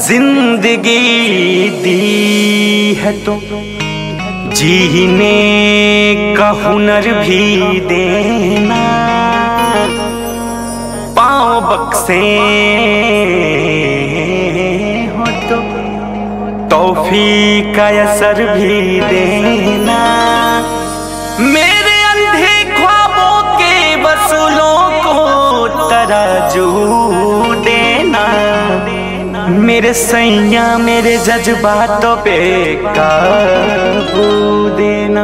ज़िंदगी दी है तो जीने का हुनर भी देना। पाँव बक्से हो तो तौफी का असर भी देना। मेरे मेरे सैया, मेरे जज्बातों पे काबू देना।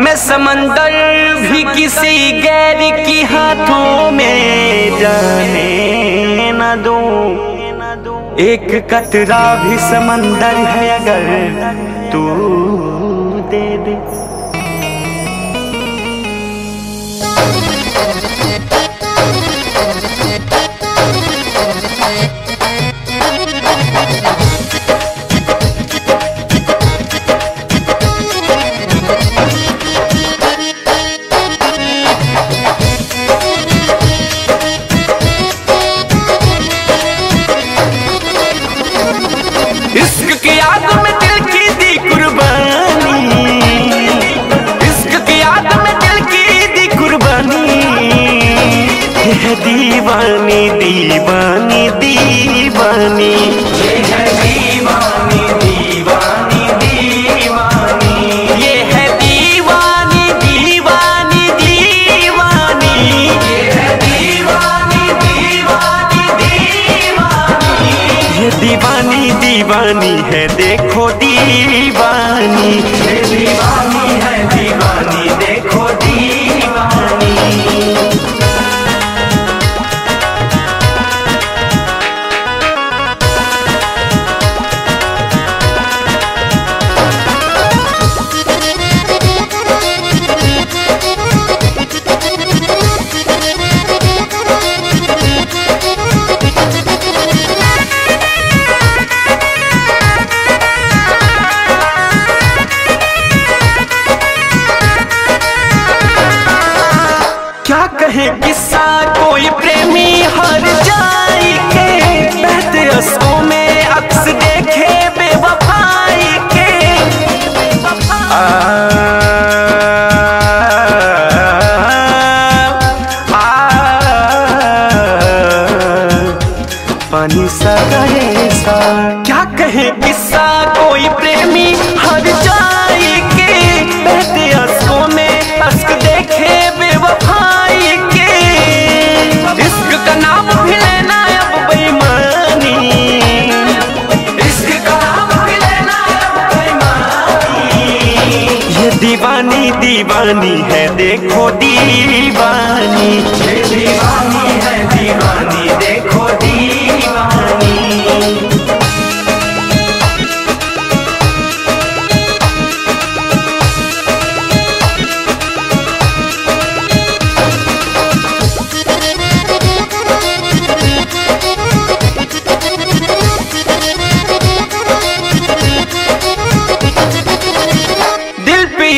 मैं समंदर भी किसी गैर की हाथों में जाने न दूँ। एक कतरा भी समंदर है अगर तू दे दे। दीवानी दीवानी दीवानी। दीवानी दीवानी दीवानी है दीवानी। दीवानी दीवानी दीवानी है, देखो दीवानी। दीवानी है, दीवानी। दीवानी है देखो दीवानी। दीवानी है दीवानी देखो दीवानी दिल पे